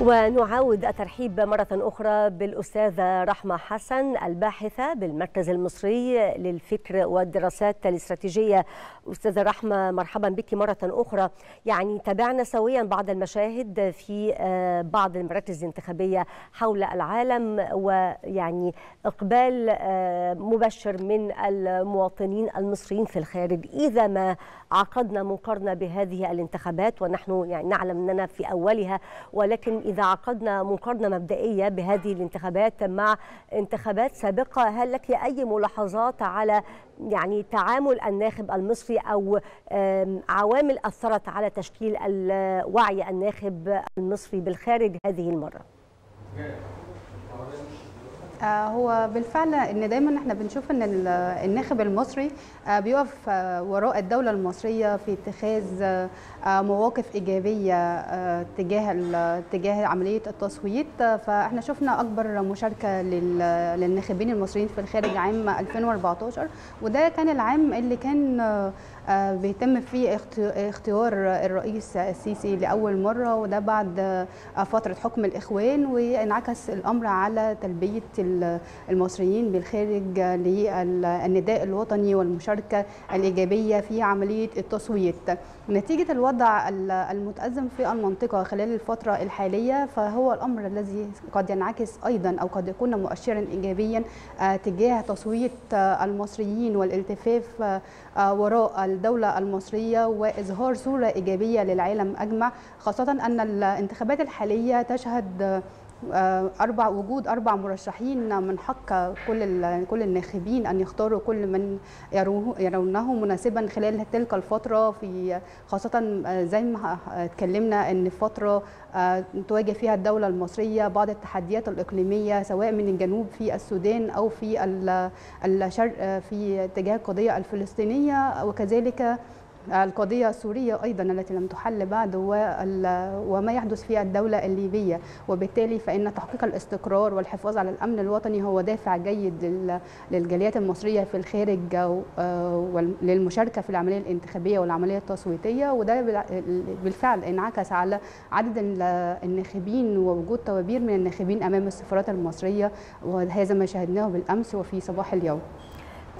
ونعاود الترحيب مرة أخرى بالأستاذة رحمة حسن الباحثة بالمركز المصري للفكر والدراسات الاستراتيجية. أستاذة رحمة مرحبا بك مرة أخرى. يعني تابعنا سويا بعض المشاهد في بعض المراكز الانتخابية حول العالم ويعني إقبال مبشر من المواطنين المصريين في الخارج. إذا ما عقدنا مقارنة بهذه الانتخابات ونحن يعني نعلم أننا في أولها ولكن إذا عقدنا مقارنة مبدئية بهذه الانتخابات مع انتخابات سابقة هل لك أي ملاحظات على يعني تعامل الناخب المصري أو عوامل أثرت على تشكيل وعي الناخب المصري بالخارج هذه المرة؟ هو بالفعل إن دايما إحنا بنشوف إن الناخب المصري بيقف وراء الدولة المصرية في اتخاذ مواقف إيجابية تجاه تجاه عملية التصويت. فإحنا شفنا أكبر مشاركة للناخبين المصريين في الخارج عام 2014 وده كان العام اللي كان بيتم فيه اختيار الرئيس السيسي لأول مرة وده بعد فترة حكم الإخوان وانعكس الأمر على تلبية المصريين بالخارج للنداء الوطني والمشاركة الإيجابية في عملية التصويت. نتيجة الوضع المتأزم في المنطقة خلال الفترة الحالية فهو الأمر الذي قد ينعكس أيضا أو قد يكون مؤشرا ايجابيا تجاه تصويت المصريين والالتفاف وراء الدولة المصرية وإظهار صورة إيجابية للعالم أجمع خاصة أن الانتخابات الحالية تشهد أربع وجود أربع مرشحين من حق كل كل الناخبين أن يختاروا كل من يرونه مناسبا خلال تلك الفترة في خاصة زي ما اتكلمنا أن فترة تواجه فيها الدولة المصرية بعض التحديات الإقليمية سواء من الجنوب في السودان أو في الشرق في تجاه القضية الفلسطينية وكذلك القضية السورية أيضا التي لم تحل بعد وما يحدث في الدولة الليبية. وبالتالي فإن تحقيق الاستقرار والحفاظ على الأمن الوطني هو دافع جيد للجاليات المصرية في الخارج للمشاركة في العملية الانتخابية والعملية التصويتية. وده بالفعل انعكس على عدد الناخبين ووجود توابير من الناخبين أمام السفارات المصرية. وهذا ما شاهدناه بالأمس وفي صباح اليوم.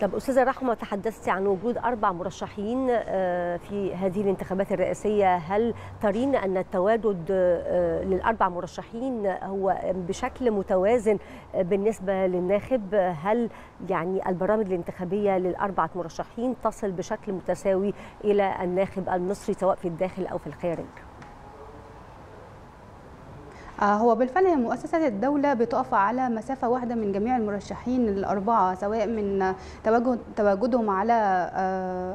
طب أستاذة رحمة تحدثت عن وجود أربع مرشحين في هذه الانتخابات الرئاسية. هل ترين أن التواجد للأربع مرشحين هو بشكل متوازن بالنسبة للناخب؟ هل يعني البرامج الانتخابية للاربعه مرشحين تصل بشكل متساوي إلى الناخب المصري سواء في الداخل أو في الخارج؟ هو بالفعل مؤسسات الدولة بتقف على مسافة واحدة من جميع المرشحين الأربعة سواء من تواجد تواجدهم على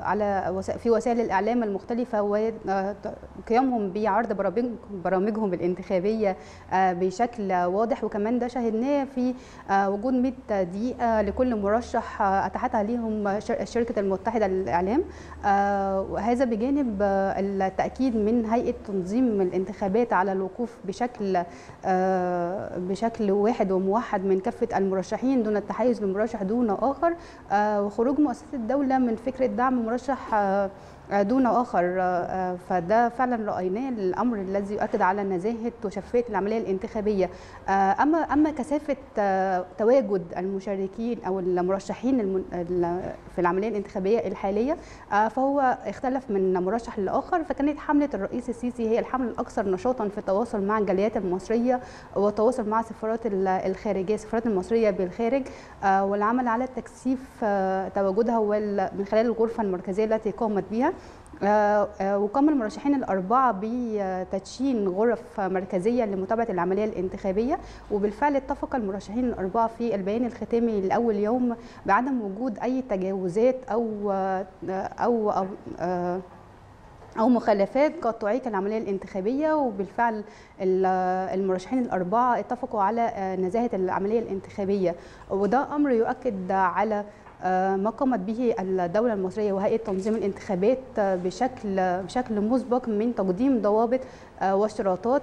على في وسائل الإعلام المختلفة وقيامهم بعرض برامج برامجهم الانتخابية بشكل واضح. وكمان ده شاهدناه في وجود 100 دقيقة لكل مرشح أتاحتها ليهم شركة المتحدة للإعلام. وهذا بجانب التأكيد من هيئة تنظيم الانتخابات على الوقوف بشكل بشكل واحد وموحد من كافة المرشحين دون التحيز لمرشح دون آخر. وخروج مؤسسة الدولة من فكرة دعم مرشح دون آخر فده فعلا رأيناه الأمر الذي يؤكد على نزاهة وشفافية العملية الانتخابية. أما أما كثافة تواجد المشاركين أو المرشحين في العملية الانتخابية الحالية فهو اختلف من مرشح لآخر. فكانت حملة الرئيس السيسي هي الحمله الأكثر نشاطا في التواصل مع الجاليات المصرية والتواصل مع السفارات الخارجية السفارات المصرية بالخارج والعمل على تكثيف تواجدها من خلال الغرفة المركزية التي قامت بها. وقام المرشحين الأربعة بتدشين غرف مركزية لمتابعة العملية الانتخابية وبالفعل اتفق المرشحين الأربعة في البيان الختامي لأول يوم بعدم وجود أي تجاوزات أو أو, أو أو مخالفات قد تعيق العملية الانتخابية. وبالفعل المرشحين الأربعة اتفقوا على نزاهة العملية الانتخابية. وده أمر يؤكد على ما قامت به الدولة المصرية وهيئة تنظيم الانتخابات بشكل بشكل مسبق من تقديم ضوابط واشتراطات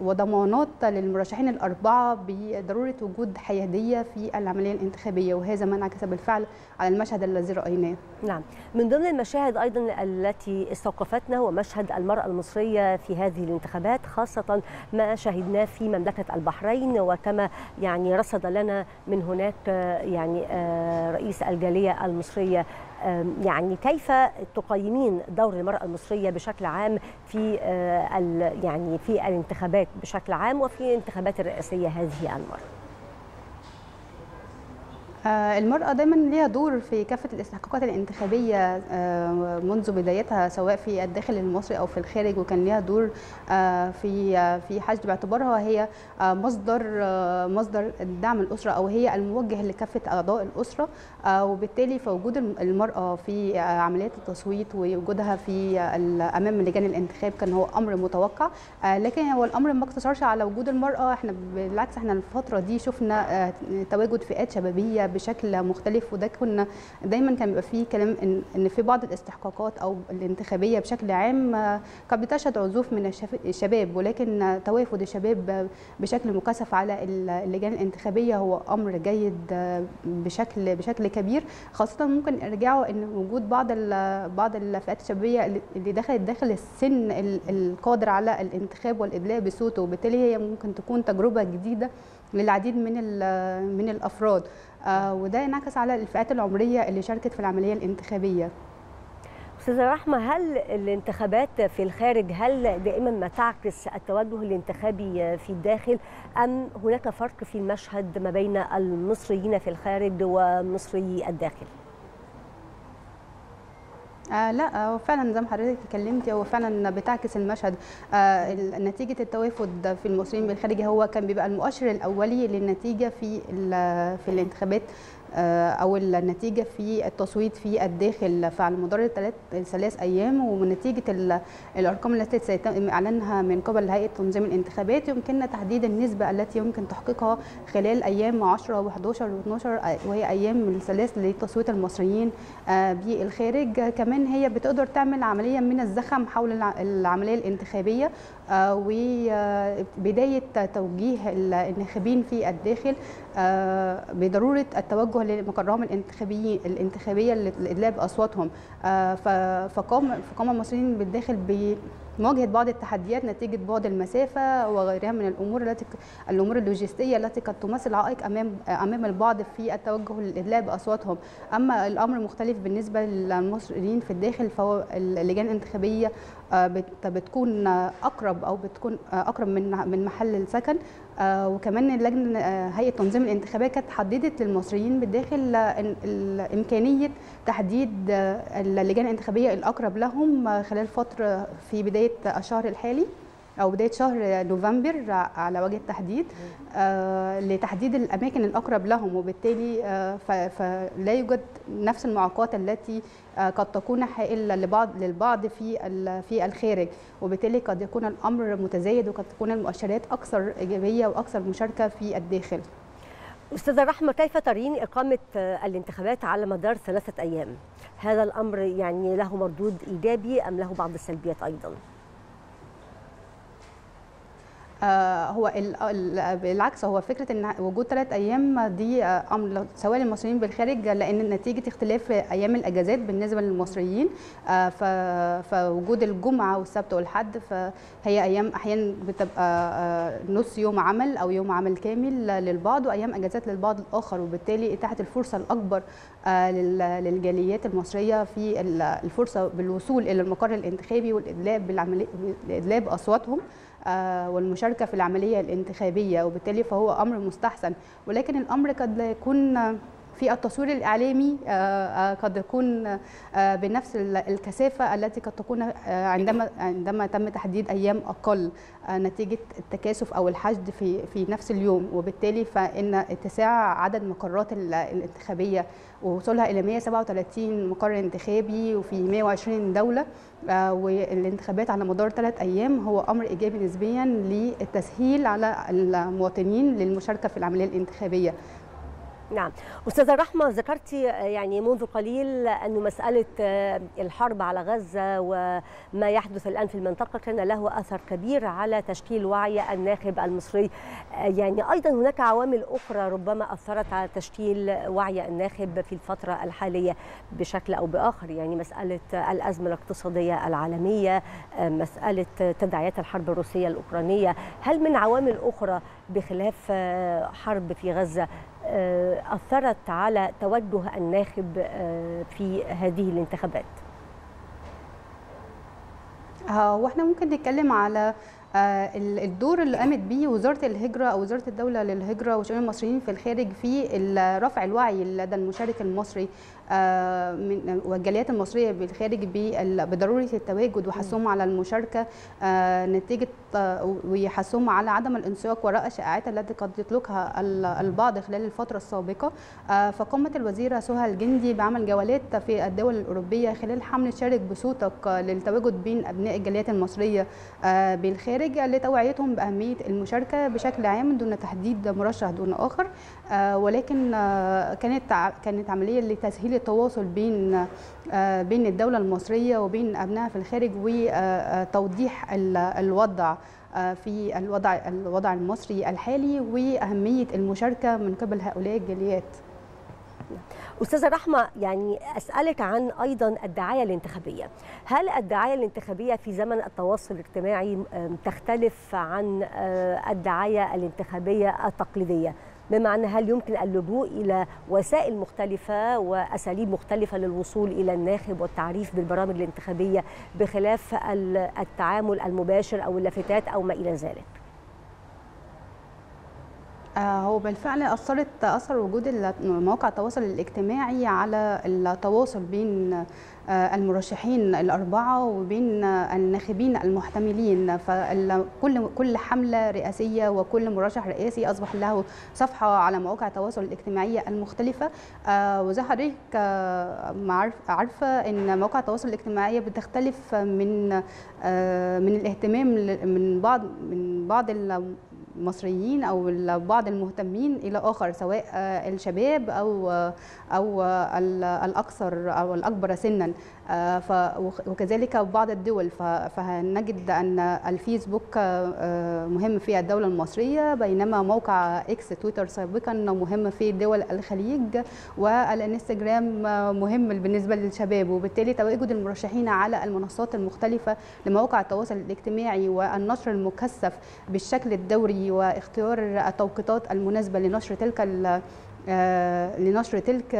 وضمانات للمرشحين الأربعة بضرورة وجود حيادية في العملية الانتخابية وهذا ما انعكس بالفعل على المشهد الذي رأيناه. نعم. من ضمن المشاهد أيضا التي استوقفتنا هو مشهد المرأة المصرية في هذه الانتخابات خاصة ما شهدناه في مملكة البحرين وكما يعني رصد لنا من هناك يعني رئيس الجالية المصرية يعني كيف تقيمين دور المرأة المصرية بشكل عام في يعني في الانتخابات بشكل عام وفي الانتخابات الرئاسية هذه المرة؟ المرأة دايما ليها دور في كافة الاستحقاقات الانتخابية منذ بدايتها سواء في الداخل المصري أو في الخارج وكان ليها دور في في حشد باعتبارها هي مصدر مصدر دعم الأسرة أو هي الموجه لكافة أعضاء الأسرة. وبالتالي فوجود المرأة في عمليات التصويت ووجودها في أمام لجان الانتخاب كان هو أمر متوقع. لكن هو الأمر ما اقتصرش على وجود المرأة. إحنا بالعكس إحنا الفترة دي شفنا تواجد فئات شبابية بشكل مختلف وده كنا دايما كان بيبقى فيه كلام إن إن في بعض الاستحقاقات أو الانتخابية بشكل عام كانت بتشهد عزوف من الشباب ولكن توافد الشباب بشكل مكثف على اللجان الانتخابية هو أمر جيد بشكل بشكل كبير خاصة ممكن ارجعوا إن وجود بعض بعض الفئات الشبابية اللي دخلت داخل السن القادر على الانتخاب والإدلاء بصوته وبالتالي هي ممكن تكون تجربة جديدة للعديد من من الأفراد. آه وده انعكس على الفئات العمرية اللي شاركت في العملية الانتخابية. أستاذة رحمة هل الانتخابات في الخارج هل دائما ما تعكس التوجه الانتخابي في الداخل أم هناك فرق في المشهد ما بين المصريين في الخارج ومصري الداخل؟ آه لا هو فعلا زي ما حضرتك اتكلمتي هو فعلا بتعكس المشهد. آه نتيجة التوافد في المصريين بالخارج هو كان بيبقى المؤشر الأولي للنتيجة في في الانتخابات. أو النتيجة في التصويت في الداخل فعلى مدار الثلاث أيام ونتيجه الأرقام التي سيتم إعلانها من قبل هيئة تنظيم الانتخابات يمكننا تحديد النسبة التي يمكن تحقيقها خلال أيام 10 و11 و12 وهي أيام الثلاث لتصويت المصريين بالخارج. كمان هي بتقدر تعمل عملية من الزخم حول العملية الانتخابية وبدايه توجيه الناخبين في الداخل بضرورة التوجه لمقرهم الانتخابي الانتخابية للادلاء بأصواتهم. فقام فقام المصريين بالداخل بمواجهة بعض التحديات نتيجة بعد المسافة وغيرها من الأمور التي الأمور اللوجستية التي قد تمثل عائق امام أمام البعض في التوجه للادلاء بأصواتهم. أما الأمر مختلف بالنسبة للمصريين في الداخل فهو اللجان الانتخابية بتكون أقرب أو بتكون أقرب من من محل السكن. وكمان اللجنة هيئة تنظيم الانتخابات كانت حددت للمصريين بالداخل إمكانية تحديد اللجان الانتخابية الأقرب لهم خلال فترة في بداية الشهر الحالي. أو بداية شهر نوفمبر على وجه التحديد آه لتحديد الأماكن الأقرب لهم. وبالتالي آه فلا يوجد نفس المعوقات التي آه قد تكون حائل لبعض للبعض في في الخارج. وبالتالي قد يكون الأمر متزايد وقد تكون المؤشرات أكثر إيجابية وأكثر مشاركة في الداخل. أستاذة رحمة كيف ترين إقامة الانتخابات على مدار ثلاثة أيام؟ هذا الأمر يعني له مردود إيجابي أم له بعض السلبيات أيضا؟ هو بالعكس هو فكرة إن وجود ثلاث أيام دي أمر سواء للمصريين بالخارج لأن نتيجة اختلاف أيام الإجازات بالنسبة للمصريين آه فوجود الجمعة والسبت والحد فهي أيام أحيانا بتبقى آه نص يوم عمل أو يوم عمل كامل للبعض وأيام إجازات للبعض الآخر وبالتالي اتاحت الفرصة الأكبر للجاليات المصرية في الفرصة بالوصول إلى المقر الانتخابي والادلاء بالعملية باصواتهم والمشاركة في العملية الانتخابية وبالتالي فهو أمر مستحسن ولكن الأمر قد لا يكون في التصوير الإعلامي قد يكون بنفس الكثافة التي قد تكون عندما عندما تم تحديد أيام أقل نتيجة التكاثف أو الحشد في في نفس اليوم. وبالتالي فإن اتساع عدد مقرات الانتخابية ووصولها إلى 137 مقر انتخابي وفي 120 دولة والانتخابات على مدار ثلاث أيام هو أمر إيجابي نسبيا للتسهيل على المواطنين للمشاركة في العملية الانتخابية. نعم. أستاذة رحمة ذكرتي يعني منذ قليل أن مسألة الحرب على غزة وما يحدث الآن في المنطقة كان له أثر كبير على تشكيل وعي الناخب المصري. يعني أيضا هناك عوامل أخرى ربما أثرت على تشكيل وعي الناخب في الفترة الحالية بشكل أو بآخر. يعني مسألة الأزمة الاقتصادية العالمية مسألة تداعيات الحرب الروسية الأوكرانية. هل من عوامل أخرى بخلاف حرب في غزة أثرت على توجه الناخب في هذه الانتخابات. وإحنا ممكن نتكلم على الدور اللي قامت بيه وزارة الهجرة أو وزارة الدولة للهجرة وشؤون المصريين في الخارج في رفع الوعي لدى المشارك المصري. من والجاليات المصرية بالخارج بضرورة التواجد وحثهم على المشاركة نتيجة ويحثهم على عدم الانسياق وراء الشائعات التي قد يطلقها البعض خلال الفترة السابقة. فقامت الوزيره سهى الجندي بعمل جولات في الدول الأوروبية خلال حمله شارك بصوتك للتواجد بين أبناء الجاليات المصرية بالخارج لتوعيتهم بأهمية المشاركة بشكل عام دون تحديد مرشح دون آخر. ولكن كانت كانت عملية لتسهيل التواصل بين بين الدولة المصرية وبين أبنائها في الخارج وتوضيح الوضع في الوضع الوضع المصري الحالي وأهمية المشاركة من قبل هؤلاء الجاليات. أستاذة رحمة يعني أسألك عن أيضا الدعاية الانتخابية. هل الدعاية الانتخابية في زمن التواصل الاجتماعي تختلف عن الدعاية الانتخابية التقليدية؟ بمعنى هل يمكن اللجوء إلى وسائل مختلفة وأساليب مختلفة للوصول إلى الناخب والتعريف بالبرامج الانتخابية بخلاف التعامل المباشر أو اللافتات أو ما إلى ذلك؟ هو بالفعل اثرت أثر وجود مواقع التواصل الاجتماعي على التواصل بين المرشحين الأربعة وبين الناخبين المحتملين. فكل كل حملة رئاسية وكل مرشح رئاسي أصبح له صفحة على مواقع التواصل الاجتماعيه المختلفة. وزي حضرتك عارفة إن مواقع التواصل الاجتماعي بتختلف من من الاهتمام من بعض من بعض المصريين أو بعض المهتمين إلى آخر سواء الشباب أو أو الأكثر أو الأكبر سنا. وكذلك بعض الدول فهنجد أن الفيسبوك مهم في الدولة المصرية بينما موقع إكس تويتر سابقا مهم في دول الخليج والإنستجرام مهم بالنسبة للشباب. وبالتالي تواجد المرشحين على المنصات المختلفة لمواقع التواصل الاجتماعي والنشر المكثف بالشكل الدوري واختيار التوقيتات المناسبة لنشر تلك لنشر تلك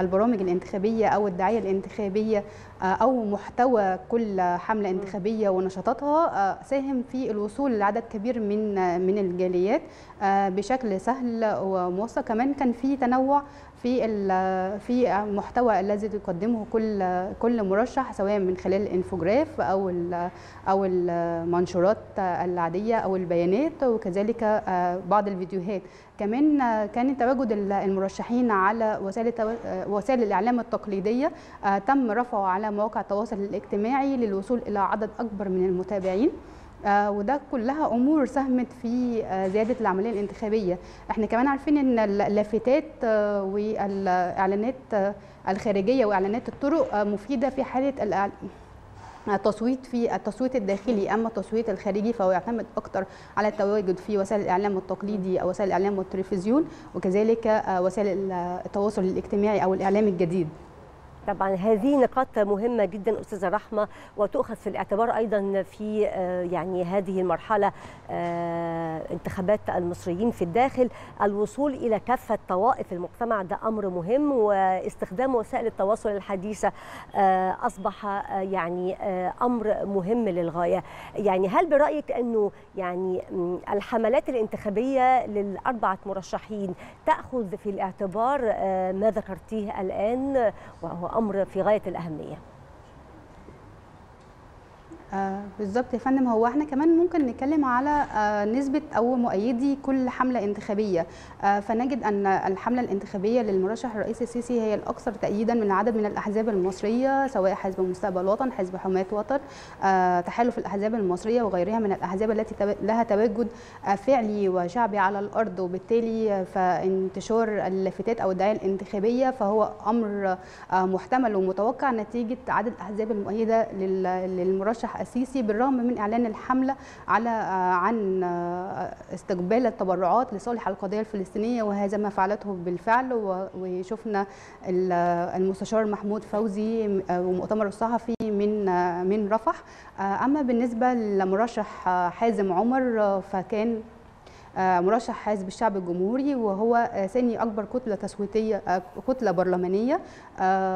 البرامج الانتخابية أو الدعاية الانتخابية أو محتوى كل حملة انتخابية ونشاطاتها ساهم في الوصول لعدد كبير من من الجاليات بشكل سهل وموثق. كمان كان في تنوع في في المحتوى الذي يقدمه كل كل مرشح سواء من خلال الإنفوجراف أو أو المنشورات العادية أو البيانات وكذلك بعض الفيديوهات. كمان كان تواجد المرشحين على وسائل وسائل الإعلام التقليدية تم رفعه على مواقع التواصل الاجتماعي للوصول إلى عدد أكبر من المتابعين. آه وده كلها أمور ساهمت في آه زيادة العملية الانتخابية. إحنا كمان عارفين إن اللافتات آه والإعلانات الخارجية وإعلانات الطرق مفيدة في حالة التصويت في التصويت الداخلي. أما التصويت الخارجي فهو يعتمد أكثر على التواجد في وسائل الإعلام التقليدي أو وسائل الإعلام والتلفزيون وكذلك وسائل التواصل الاجتماعي أو الإعلام الجديد. طبعا هذه نقاط مهمة جدا أستاذة رحمة وتؤخذ في الاعتبار أيضا في يعني هذه المرحلة انتخابات المصريين في الداخل. الوصول إلى كافة طوائف المجتمع ده أمر مهم واستخدام وسائل التواصل الحديثة أصبح يعني أمر مهم للغاية. يعني هل برأيك أنه يعني الحملات الانتخابية للأربعة مرشحين تأخذ في الاعتبار ما ذكرتيه الآن وهو أمر في غاية الأهمية. آه بالظبط يا فندم. هو إحنا كمان ممكن نتكلم على آه نسبة أو مؤيدي كل حملة انتخابية. آه فنجد أن الحملة الانتخابية للمرشح الرئيسي السيسي هي الأكثر تأييدا من عدد من الأحزاب المصرية سواء حزب مستقبل وطن حزب حماة وطن. آه تحالف الأحزاب المصرية وغيرها من الأحزاب التي لها تواجد فعلي وشعبي على الأرض. وبالتالي فانتشار اللافتات أو الدعاية الانتخابية فهو آه محتمل ومتوقع نتيجة عدد الأحزاب المؤيدة للمرشح السيسي بالرغم من إعلان الحملة على عن استقبال التبرعات لصالح القضية الفلسطينية وهذا ما فعلته بالفعل وشفنا المستشار محمود فوزي ومؤتمر الصحفي من من رفح. أما بالنسبة لمرشح حازم عمر فكان مرشح حزب الشعب الجمهوري وهو ثاني أكبر كتلة تصويتية كتلة برلمانية.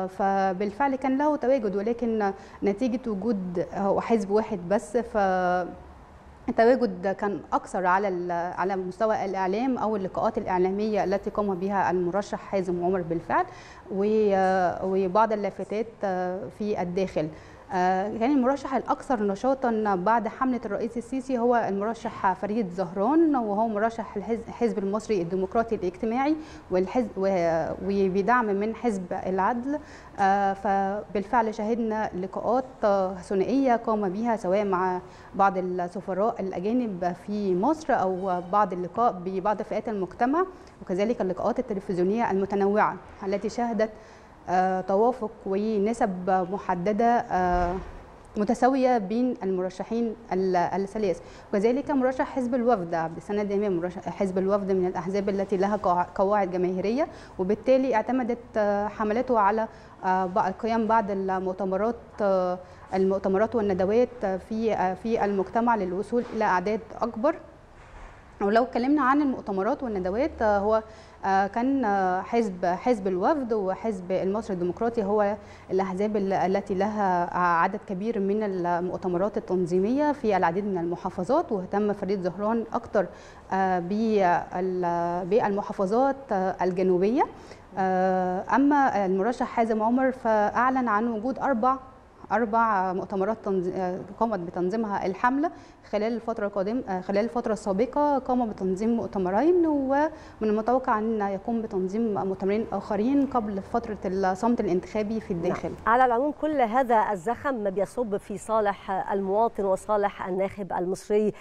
فبالفعل كان له تواجد ولكن نتيجة وجود هو حزب واحد بس ف التواجد كان أكثر على على مستوى الإعلام أو اللقاءات الإعلامية التي قام بها المرشح حازم عمر بالفعل وبعض اللافتات في الداخل. كان المرشح الأكثر نشاطا بعد حملة الرئيس السيسي هو المرشح فريد زهران وهو مرشح الحزب المصري الديمقراطي الاجتماعي والحزب وبدعم من حزب العدل. فبالفعل شهدنا لقاءات ثنائية قام بها سواء مع بعض السفراء الأجانب في مصر أو بعض اللقاء ببعض فئات المجتمع وكذلك اللقاءات التلفزيونية المتنوعة التي شهدت آه توافق ونسب محددة آه متساوية بين المرشحين الثلاث. وكذلك مرشح حزب الوفد عبد امام مرشح حزب الوفد من الأحزاب التي لها قواعد جماهيرية. وبالتالي اعتمدت حملته على قيام بعض المؤتمرات المؤتمرات والندوات في في المجتمع للوصول إلى أعداد أكبر. ولو اتكلمنا عن المؤتمرات والندوات هو كان حزب حزب الوفد وحزب المصري الديمقراطي هو الأحزاب التي لها عدد كبير من المؤتمرات التنظيمية في العديد من المحافظات واهتم فريد زهران أكثر بالمحافظات الجنوبية. أما المرشح حازم عمر فأعلن عن وجود أربع أربع مؤتمرات قامت بتنظيمها الحملة خلال الفترة القادمة خلال الفترة السابقة قام بتنظيم مؤتمرين ومن المتوقع أن يقوم بتنظيم مؤتمرين آخرين قبل فترة الصمت الانتخابي في الداخل. نعم. على العموم كل هذا الزخم بيصب في صالح المواطن وصالح الناخب المصري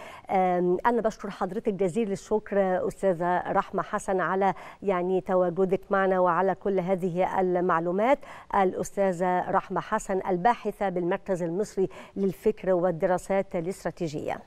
أنا بشكر حضرتك جزيل الشكر أستاذة رحمة حسن على يعني تواجدك معنا وعلى كل هذه المعلومات الأستاذة رحمة حسن الباحثة بالمركز المصري للفكر والدراسات الاستراتيجية.